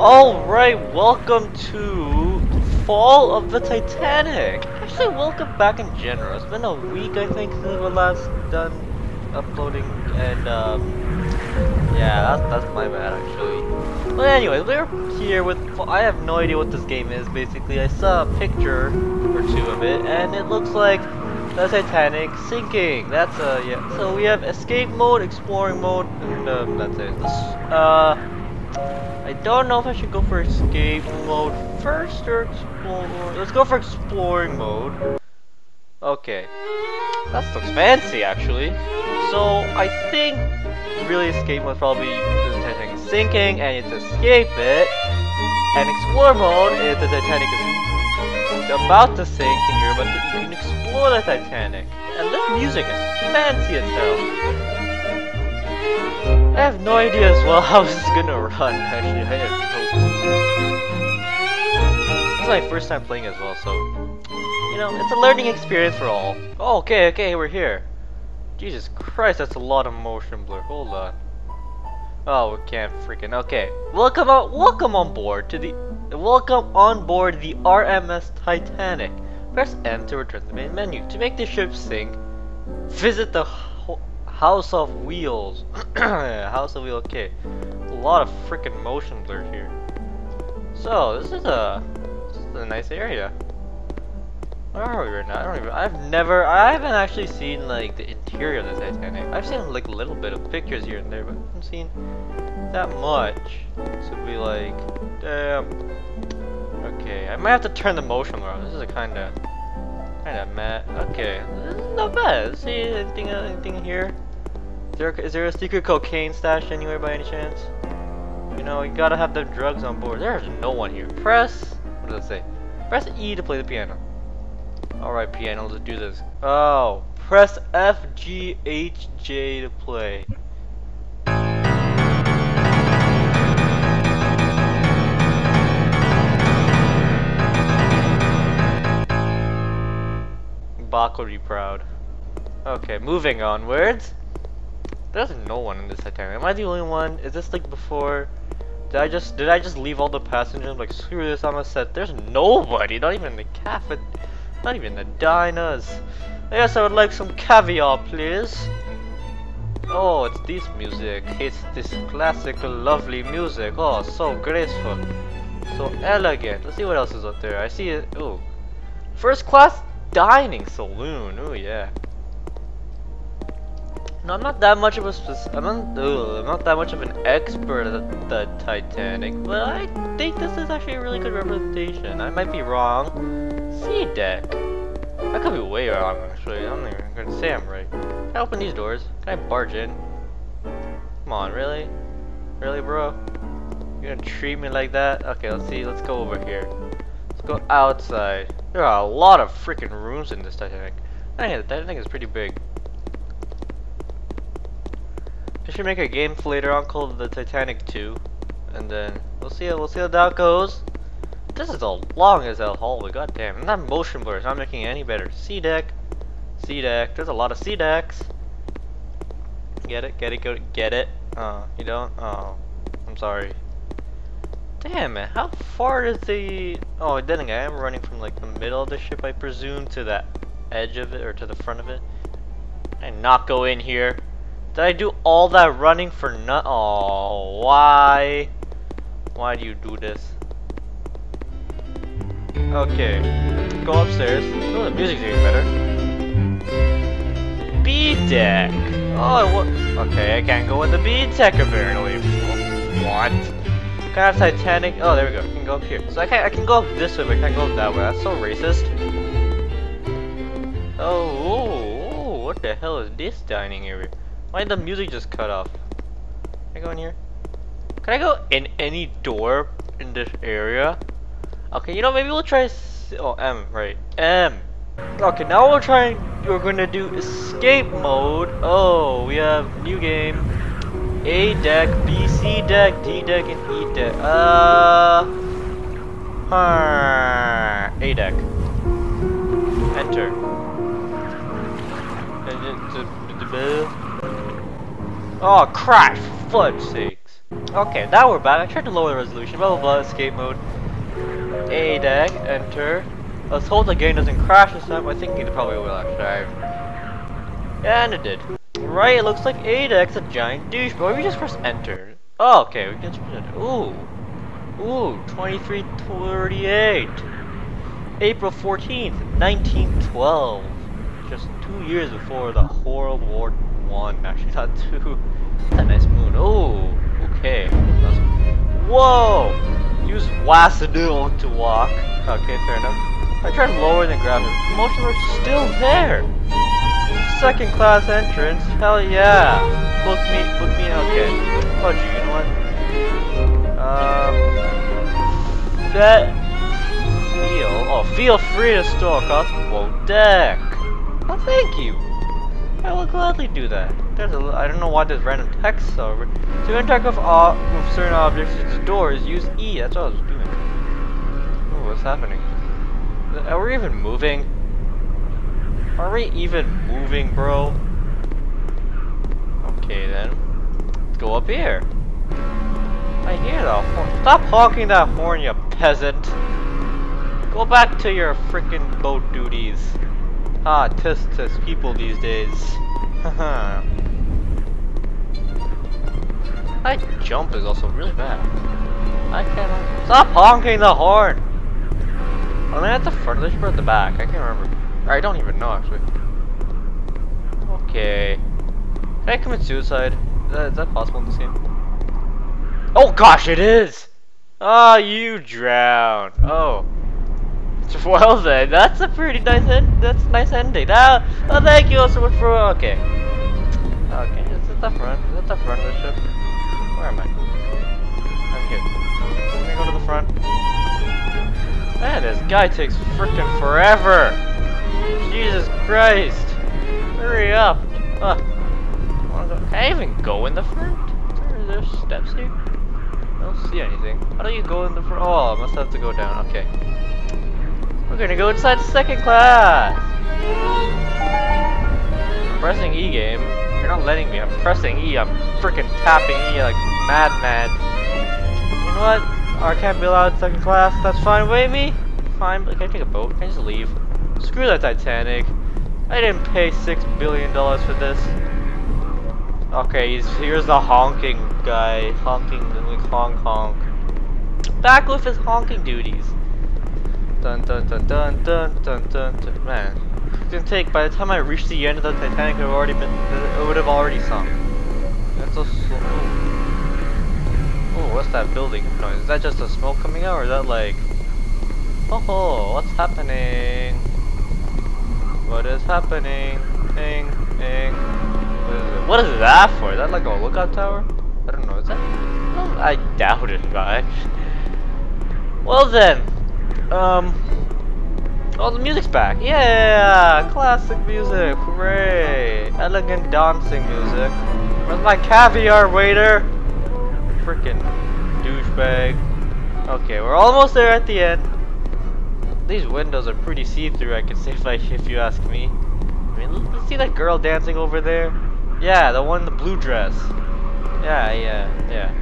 Alright, welcome to Fall of the Titanic. Actually, welcome back in general. It's been a week, I think, since we last done uploading, and um, yeah, that's, that's my bad, actually. But anyways, we're here with, I have no idea what this game is, basically. I saw a picture or two of it, and it looks like the Titanic sinking. That's, uh, yeah. So we have escape mode, exploring mode, and um, that's it. Uh, I don't know if I should go for escape mode first or explore. Let's go for exploring mode. Okay. That looks fancy, actually. So, I think really escape mode probably the Titanic is sinking and it's escape it. And explore mode is the Titanic is about to sink and you're about to, you can explore the Titanic. And this music is fancy as hell. I have no idea as well how this is gonna run, actually. I have no This is my first time playing as well, so... You know, it's a learning experience for all. Oh, okay, okay, we're here. Jesus Christ, that's a lot of motion blur. Hold on. Oh, we can't freaking... Okay. Welcome on, welcome on board to the... Welcome on board the RMS Titanic. Press N to return to the main menu. To make the ship sink, visit the House of Wheels. House of Wheels, okay. A lot of freaking motion blur here. So, this is a, this is a nice area. Where are we right now? I don't even, I've never, I haven't actually seen like the interior of the Titanic. I've seen like a little bit of pictures here and there, but I haven't seen that much. So be like, damn. Okay, I might have to turn the motion blur. This is a kinda, kinda mad. Okay, this is not bad. See anything, anything here? There, is there a secret cocaine stash anywhere by any chance? You know, you gotta have the drugs on board. There's no one here. Press, what does it say? Press E to play the piano. Alright, piano, let's do this. Oh, press F, G, H, J to play. Bach would be proud. Okay, moving onwards. There's no one in this Titanic. Am I the only one? Is this like before? Did I just did I just leave all the passengers like screw this on the set? There's nobody, not even the cafe, not even the diners. Yes, I would like some caviar, please. Oh, it's this music. It's this classical, lovely music. Oh, so graceful, so elegant. Let's see what else is up there. I see it. Ooh, first class dining saloon. Oh yeah. No, I'm not that much of a I'm not, ugh, I'm not that much of an expert at the Titanic, but I think this is actually a really good representation. I might be wrong. C deck. I could be way wrong, actually. I'm not even gonna say I'm right. Can I open these doors? Can I barge in? Come on, really? Really, bro? You're gonna treat me like that? Okay, let's see. Let's go over here. Let's go outside. There are a lot of freaking rooms in this Titanic. I think the Titanic is pretty big. I should make a game later on called the Titanic 2, and then we'll see. We'll see how that goes. This is a long as hell hallway. Goddamn, and that motion blur is not making it any better. C deck, C deck. There's a lot of C decks. Get it? Get it? Go get it? Oh, you don't? Oh, I'm sorry. Damn it! How far is the? Oh, then again, I'm running from like the middle of the ship, I presume, to that edge of it or to the front of it. I not go in here. Did I do all that running for not? Oh, why? Why do you do this? Okay, go upstairs. Oh, the music's getting better. B deck. Oh, what? Okay, I can't go in the B deck apparently. What? Can I have Titanic? Oh, there we go. I can go up here. So I can I can go up this way, but I can't go up that way. That's so racist. Oh, what the hell is this dining area? Why did the music just cut off? Can I go in here? Can I go in any door in this area? Okay, you know, maybe we'll try... oh, M, right. M. Okay, now we're trying, We're gonna do escape mode. Oh, we have new game. A deck, B, C deck, D deck, and E deck. Uh... Huh, A deck. Enter. Oh, crash! Fudge sakes. Okay, now we're back. I tried to lower the resolution. Blah blah blah. Escape mode. A deck. Enter. Let's hope the game doesn't crash this time. I think it probably will actually. And it did. Right, it looks like Adek's a giant douche, but we just press enter. Oh, okay, we can just press enter. Ooh. Ooh, 2338. April 14th, 1912. Just two years before the World War One. Actually, not two. That's a nice moon. Oh, okay. Whoa! Use Wasadil to walk. Okay, fair enough. I tried lowering the gravity. The motion blur's still there. Second class entrance. Hell yeah. Book me. Book me. Okay. Oh, gee, you know what? Um. That. Feel. Oh, feel free to store across quote deck. Oh, thank you. I will gladly do that. There's a. I don't know why there's random text over. To interact with, uh, with certain objects with doors, use E. That's what I was doing. Oh, what's happening? Are we even moving? Are we even moving, bro? Okay then. Let's go up here. I hear that horn. Stop honking that horn, you peasant. Go back to your freaking boat duties. Ah, test test people these days. Haha. that jump is also really bad. I cannot. Stop honking the horn! Am I at the front or at the back? I can't remember. I don't even know actually. Okay. Can I commit suicide? Is that, is that possible in this game? Oh gosh, it is! Ah, oh, you drowned. Oh. Well then, that's a pretty nice end. That's a nice ending. Now, oh, thank you so much for. Okay. Okay, is it the front? Is it the front of the ship? Where am I? I'm here. Let me go to the front. Man, this guy takes freaking forever. Jesus Christ! Hurry up! Uh, can I even go in the front? Are there steps here? I don't see anything. How do you go in the front? Oh, I must have to go down. Okay. Gonna go inside second class! I'm pressing E game. You're not letting me. I'm pressing E. I'm freaking tapping E like madman. You know what? I can't be allowed second class. That's fine. Wait me. Fine, but can I take a boat? Can I just leave? Screw that Titanic. I didn't pay six billion dollars for this. Okay, here's the honking guy. Honking, like honk honk. Back with his honking duties. Dun dun dun dun dun dun dun dun. Man, it's gonna take. By the time I reach the end of the Titanic, it would have already been. It would have already sunk. That's so slow. Oh, what's that building noise? Is that just the smoke coming out, or is that like? Oh, what's happening? What is happening? Ding, ding. What is, it? what is that for? Is that like a lookout tower? I don't know. Is that? I doubt it, guys. Well then, um, oh the music's back. Yeah, classic music. Hooray! Elegant dancing music. Where's my caviar, waiter? Freaking douchebag. Okay, we're almost there at the end. These windows are pretty see-through, I can say if, I, if you ask me. I mean, let's see that girl dancing over there. Yeah, the one in the blue dress. Yeah, yeah, yeah.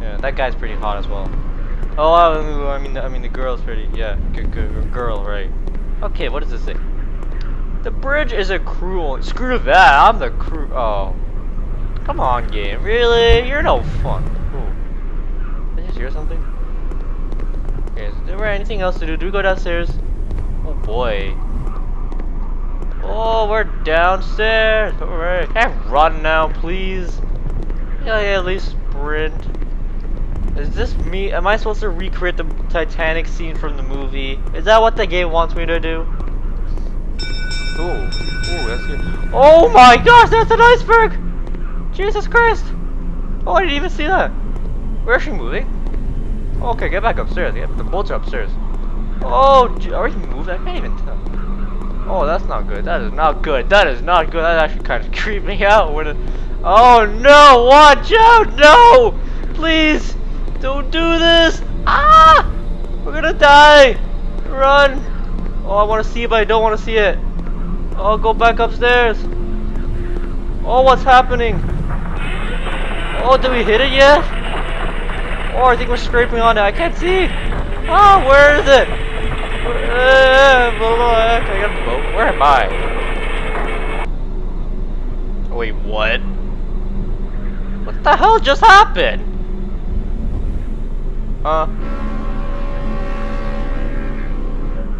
Yeah, that guy's pretty hot as well. Oh, I mean, I mean the girl's pretty. Yeah, good, good girl, right? Okay, what does this say? The bridge is a cruel. Screw that. I'm the crew. Oh, come on, game. Really? You're no fun. Ooh. Did just hear something? Okay, is there anything else to do? Do we go downstairs? Oh boy. Oh, we're downstairs. Alright. Can I run now, please? Yeah, yeah, at least sprint. Is this me? Am I supposed to recreate the Titanic scene from the movie? Is that what the game wants me to do? Ooh. Ooh, that's good. Oh my gosh, that's an iceberg! Jesus Christ! Oh, I didn't even see that. Where is she moving? Okay, get back upstairs. Get, the boats are upstairs. Oh, are we moved? I can't even tell. Oh, that's not good. That is not good. That is not good. That actually kind of creeped me out. When it... Oh no! Watch out! No! Please! Don't do this! Ah! We're gonna die! Run! Oh, I want to see it, but I don't want to see it. Oh, go back upstairs. Oh, what's happening? Oh, did we hit it yet? Oh, I think we're scraping on it. I can't see. Oh, where is it? I a boat. Where am I? Wait, what? What the hell just happened? Huh?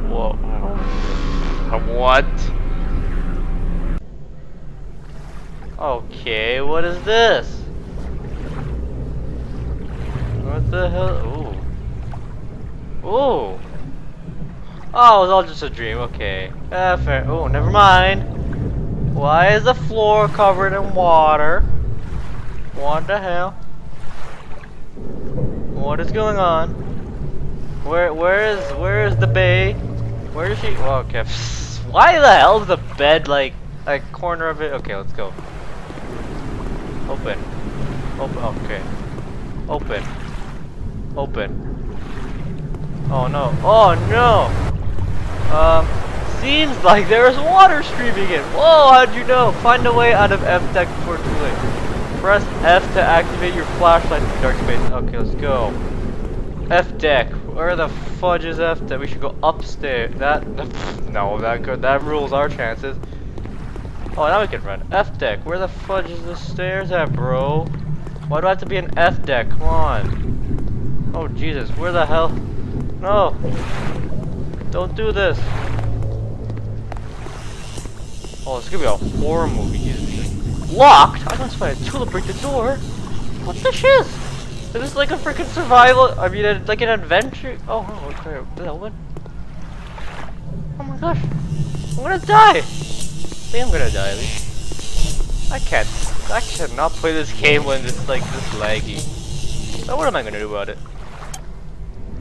Whoa. What? Okay, what is this? What the hell? Ooh. Ooh. Oh, it was all just a dream. Okay. Uh, fair. Oh, never mind. Why is the floor covered in water? What the hell? What is going on? Where, where is, where is the bay? Where is she? Oh, okay. Why the hell is the bed like a corner of it? Okay, let's go. Open. Open. Okay. Open. Open. Oh no. Oh no! Um, seems like there is water streaming in. Whoa, how'd you know? Find a way out of F deck before too late. Press F to activate your flashlight in the dark space. Okay, let's go. F deck. Where the fudge is F deck? We should go upstairs. That, no, that could that rules our chances. Oh, now we can run. F deck. Where the fudge is the stairs at, bro? Why do I have to be an F deck? Come on. Oh Jesus, where the hell? No. Don't do this. Oh, it's gonna be a horror movie. Locked? I don't a tool to break the door. What the shiz? Is this like a freaking survival? I mean, it's like an adventure. Oh, oh okay. Did that open? Oh my gosh. I'm gonna die. I think I'm gonna die at least. I can't. I cannot play this game when it's like this laggy. So what am I gonna do about it?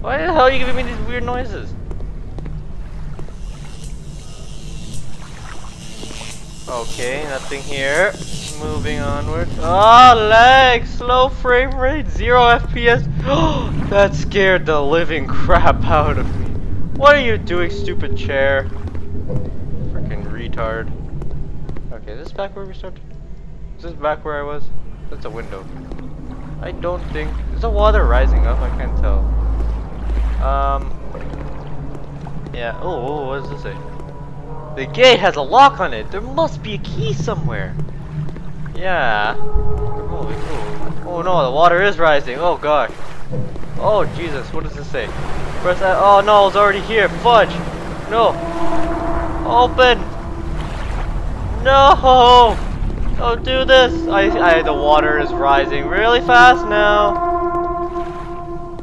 Why the hell are you giving me these weird noises? Okay, nothing here. Moving onward. Oh, lag! Slow frame rate, zero FPS. that scared the living crap out of me. What are you doing, stupid chair? Freaking retard. Okay, is this back where we started? Is this back where I was? That's a window. I don't think. Is the water rising up? I can't tell. Um. Yeah. Oh, oh what does this say? The gate has a lock on it. There must be a key somewhere. Yeah. Holy cool. Oh no, the water is rising. Oh gosh. Oh Jesus, what does this say? Press that. Oh no, it's already here. Fudge. No. Open. No. Don't do this. I, I, the water is rising really fast now.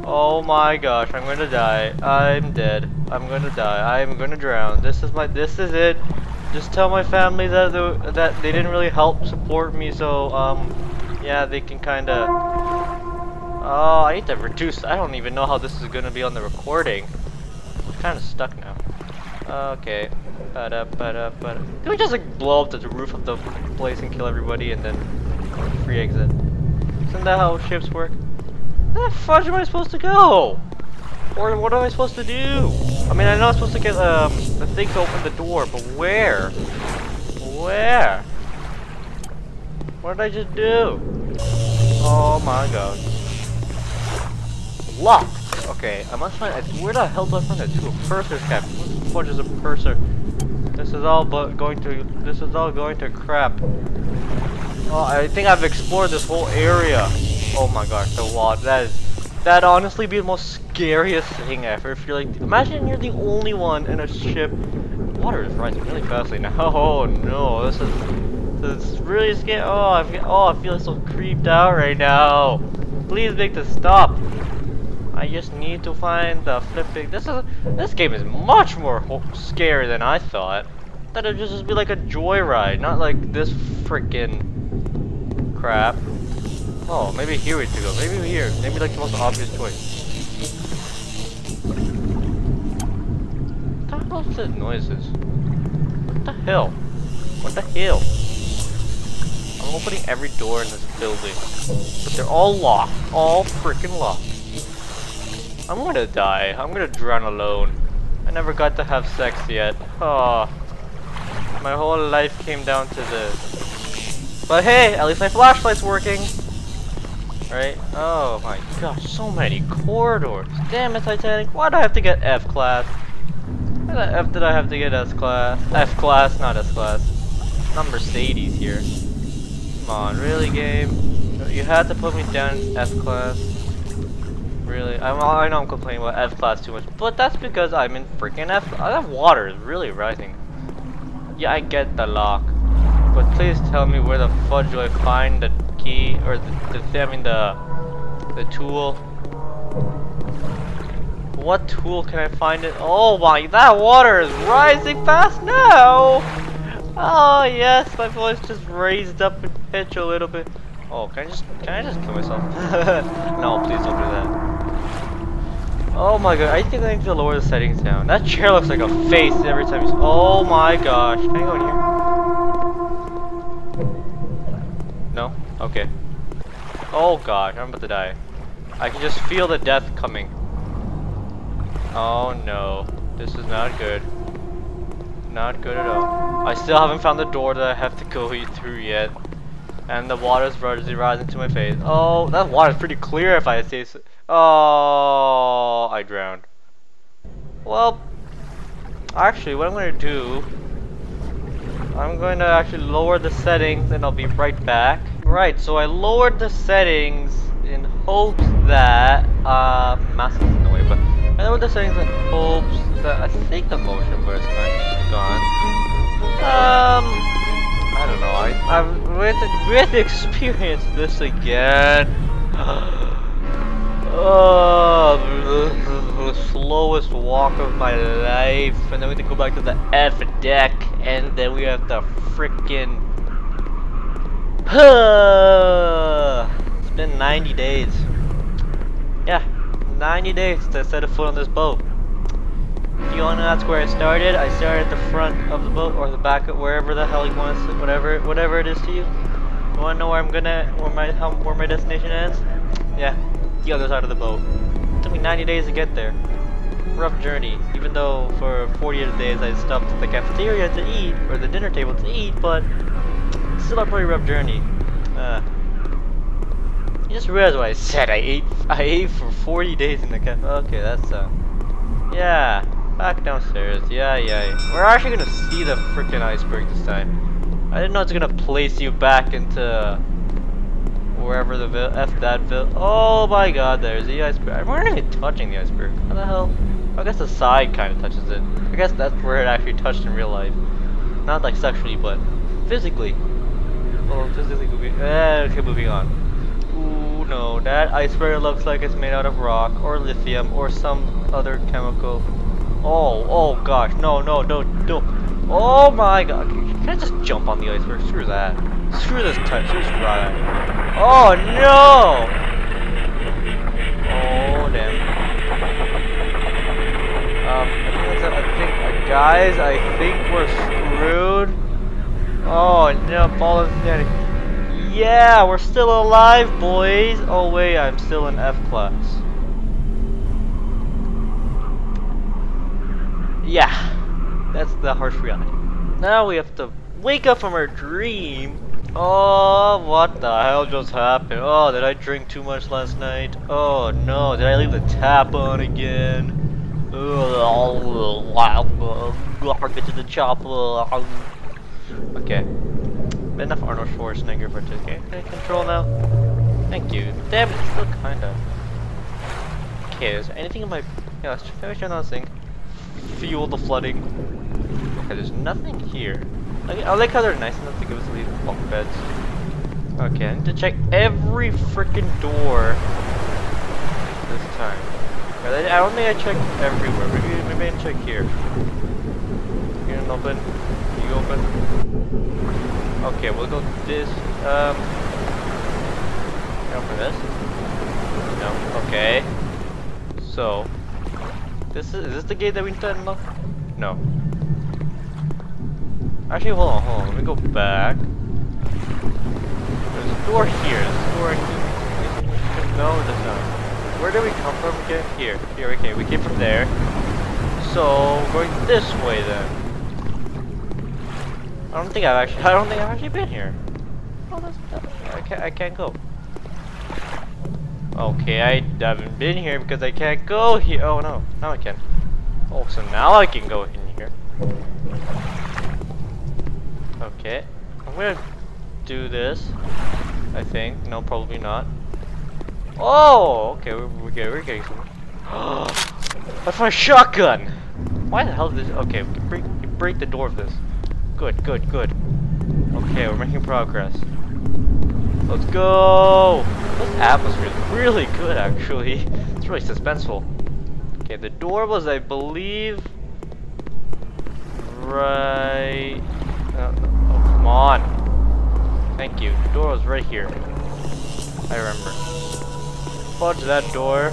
Oh my gosh, I'm gonna die. I'm dead. I'm gonna die. I'm gonna drown. This is my. This is it. Just tell my family that they, that they didn't really help support me, so um, yeah, they can kind of. Oh, I need to reduce. I don't even know how this is gonna be on the recording. I'm kind of stuck now. Okay. Ba-da, ba-da, ba-da. Can we just like blow up the roof of the place and kill everybody and then free exit? Isn't that how ships work? Where the fudge am I supposed to go? Or what am I supposed to do? I mean, I know I'm supposed to get um, the thing to open the door, but where? Where? What did I just do? Oh my god. Locked! Okay, I must find- where the hell do I find a tool? Purser's cap. What is a purser? This is all but going to- this is all going to crap. Oh, I think I've explored this whole area. Oh my gosh, the water. That is. That honestly be the most scariest thing ever. If you're like, imagine you're the only one in a ship. Water is rising really fastly now. Oh no, this is. This is really scary. Oh, I feel. Oh, I feel so creeped out right now. Please make this stop. I just need to find the flipping. This is. This game is much more scary than I thought. That it'd just be like a joyride, not like this freaking crap. Oh, maybe here we should go. Maybe here. Maybe like the most obvious choice. What the hell noises? What the hell? What the hell? I'm opening every door in this building. But they're all locked. All freaking locked. I'm gonna die. I'm gonna drown alone. I never got to have sex yet. Oh. My whole life came down to this. But hey, at least my flashlight's working. Right? Oh my gosh, so many corridors. Damn it, Titanic. Why do I have to get F class? Why the F did I have to get S class? F class, not S class. Not Mercedes here. Come on, really, game? You had to put me down F class. Really? I'm, I know I'm complaining about F class too much, but that's because I'm in freaking F. That water is really rising. Yeah, I get the lock, but please tell me where the fudge do I find the key or the, the I mean the the tool. What tool can I find it? Oh my, that water is rising fast now! Oh yes, my voice just raised up in pitch a little bit. Oh, can I just, can I just kill myself? no, please don't do that. Oh my god, I think I need to lower the settings down. That chair looks like a face every time you- Oh my gosh, can I go in here? No? Okay. Oh gosh, I'm about to die. I can just feel the death coming. Oh no, this is not good. Not good at all. I still haven't found the door that I have to go through yet. And the water's rising to my face. Oh, that water's pretty clear if I say so. Oh, I drowned. Well, actually, what I'm going to do, I'm going to actually lower the settings and I'll be right back. Right, so I lowered the settings in hopes that, uh, mask I lowered the settings in hopes that I think the motion blur is kind of gone. Um, I don't know. I I've with with experience this again. Oh, the, the slowest walk of my life, and then we have to go back to the F deck, and then we have to frickin' it's been 90 days. Yeah, 90 days to set a foot on this boat. If you wanna know that's where I started, I started at the front of the boat or the back of wherever the hell you want to whatever whatever it is to you. You wanna know where I'm gonna where my how, where my destination is? Yeah, the other side of the boat. It took me 90 days to get there. Rough journey, even though for 40 days I stopped at the cafeteria to eat, or the dinner table to eat, but still a pretty rough journey. Uh, you just realized what I said. I ate I ate for 40 days in the cafe. Okay, that's uh, yeah. Back downstairs. Yeah, yeah. We're actually gonna see the freaking iceberg this time. I didn't know it's gonna place you back into wherever the vil F that vil Oh my god, there's the iceberg. We're not even touching the iceberg. How the hell? I guess the side kind of touches it. I guess that's where it actually touched in real life. Not like sexually, but physically. Well, physically. Eh, okay, moving on. No. That iceberg looks like it's made out of rock, or lithium, or some other chemical. Oh, oh gosh. No, no, no, no. Oh my god. Can I just jump on the iceberg? Screw that. Screw this touch. Just ride. Oh no! Oh damn. Um, I think. I think, uh, guys, I think we're screwed. Oh no, fallen static. Yeah, we're still alive, boys. Oh wait, I'm still in F class. Yeah, that's the harsh reality. Now we have to wake up from our dream. Oh, what the hell just happened? Oh, did I drink too much last night? Oh no, did I leave the tap on again? Oh, get to the chopper. Okay. Enough Arnold Schwarzenegger for today. Can I control now? Thank you. Damn it, still kinda. Okay, is there anything in my... Yeah, let's finish this thing. Fuel the flooding. Okay, there's nothing here. I, I like how they're nice enough to give us these bunk beds. Okay, I need to check every freaking door this time. I don't think I checked everywhere. Maybe, maybe I can check here. You open. You open. Okay, we'll go this. Um. Go for this. No. Okay. So, this is is this the gate that we need to unlock? No. Actually, hold on, hold on. Let me go back. There's a door here. There's a door here. No, there's not. Where did we come from again? Here. Here, okay. We came from there. So, going this way then. I don't think I've actually, I don't think I've actually been here. Oh, that's, I can't, I can't go. Okay, I haven't been here because I can't go here. Oh no, now I can. Oh, so now I can go in here. Okay, I'm gonna do this. I think. No, probably not. Oh, okay, we're, we're, getting, we're getting. That's my shotgun! Why the hell did this? Okay, break, we can break the door of this. Good, good, good. Okay, we're making progress. Let's go! This atmosphere is really good, actually. It's really suspenseful. Okay, the door was, I believe, right. Uh, oh, come on! Thank you. The door was right here. I remember. Fudge that door.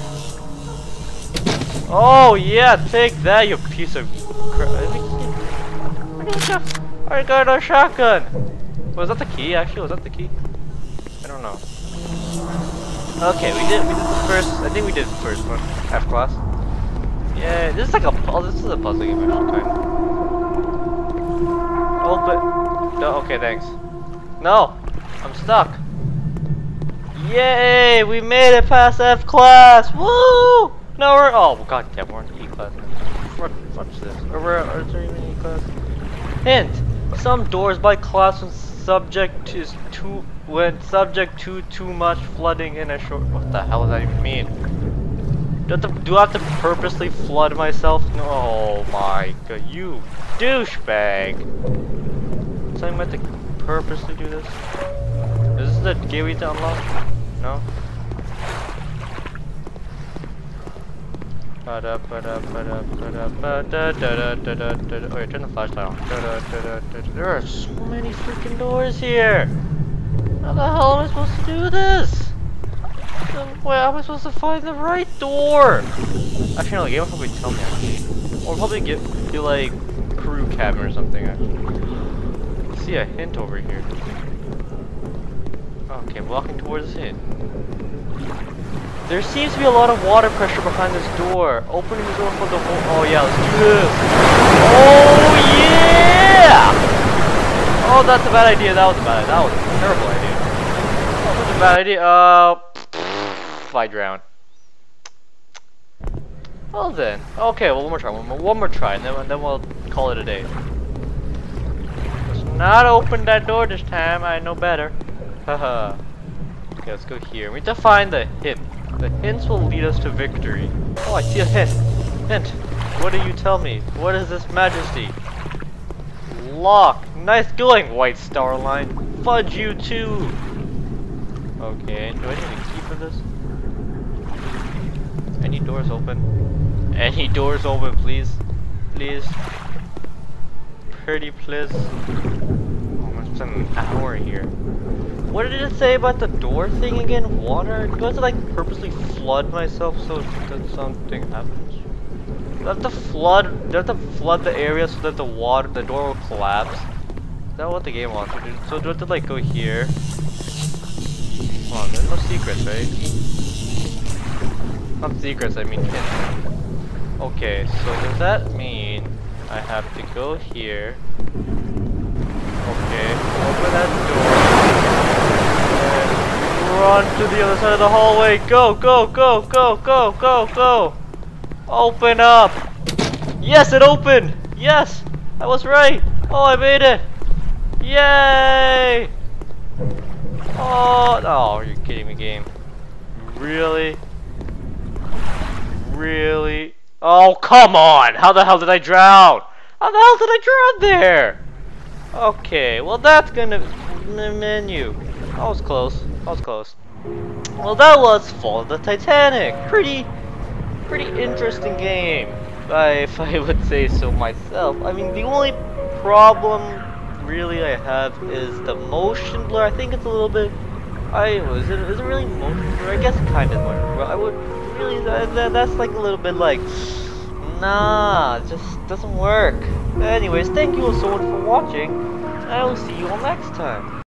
Oh yeah, take that, you piece of crap. I got a shotgun. Was that the key? Actually, was that the key? I don't know. Okay, we did. We did the first. I think we did the first one. F class. Yeah, this is like a puzzle. This is a puzzle game. Oh, but no. Okay, thanks. No, I'm stuck. Yay! We made it past F class. Woo! No, we're oh god damn, we're in E class. What? What's this? Or we're are there even E class? Hint: Some doors by class when subject to too when subject to too much flooding in a short. What the hell does that even mean? Do I have to, do I have to purposely flood myself? No, oh my god, you douchebag! So I'm meant to purposely do this? Is this the gateway to unlock? No. Oh yeah, turn the flashlight on. There are so many freaking doors here! How the hell am I supposed to do this? Wait, how am I supposed to find the right door? Actually, no, the game will probably tell me actually. Or probably get be like crew cabin or something actually. I see a hint over here. Okay, walking towards the hint. There seems to be a lot of water pressure behind this door. Opening the door for the whole. Oh yeah, let's do this. Oh yeah! Oh, that's a bad idea. That was a bad. That was a terrible idea. That was a bad idea. Uh, I drowned. Well then. Okay, well one more try. One more, one more try, and then then we'll call it a day. Let's not open that door this time. I know better. Haha. okay, let's go here. We need to find the hint. The hints will lead us to victory. Oh, I see a hint. Hint. What do you tell me? What is this majesty? Lock. Nice going, White Star Line. Fudge you too. Okay, do I need a key for this? Any doors open? Any doors open, please? Please? Pretty please? Oh, I'm gonna spend an hour here. What did it say about the door thing again? Water? Do I have to like purposely flood myself so that something happens? Do I have to flood? Do I have to flood the area so that the water, the door will collapse? Is that what the game wants to do? So do I have to like go here? Come on, there's no secrets, right? Not secrets, I mean. Okay, so does that mean I have to go here? Okay, open that door run to the other side of the hallway. Go, go, go, go, go, go, go. Open up. Yes, it opened. Yes, I was right. Oh, I made it. Yay. Oh, oh, you're kidding me, game. Really? Really? Oh, come on. How the hell did I drown? How the hell did I drown there? Okay, well that's gonna menu. I was close. I was close. Well, that was of the Titanic. Pretty, pretty interesting game, if I would say so myself. I mean, the only problem really I have is the motion blur. I think it's a little bit. I was it is it really motion blur? I guess it kind of motion blur. I would really uh, that, that's like a little bit like. Nah, just doesn't work. Anyways, thank you all so much for watching. I will see you all next time.